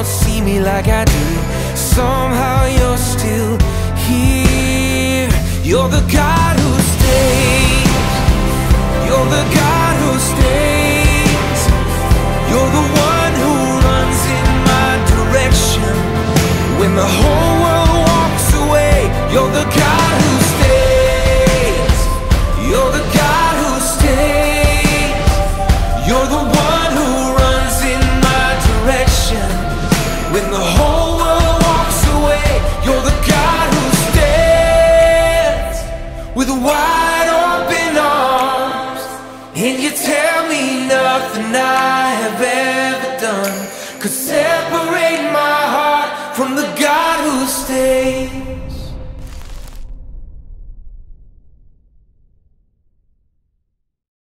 me like I do Somehow you're still here. You're the God who stays. You're the God who stays. You're the one who runs in my direction. When the whole world walks away, you're the God who stays. You're the God who stays. You're the one The whole world walks away, you're the God who stands with wide open arms. And you tell me nothing I have ever done could separate my heart from the God who stays.